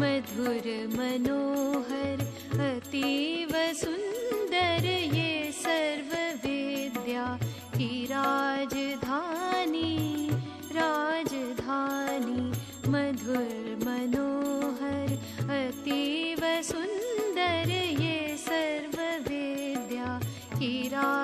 मधुर मनोहर अतीव सुन्दर ये सर्वेद्या हि राजधानी मधुर मनोहर अतीव सुन्दर ये सर्वेद्या कीरा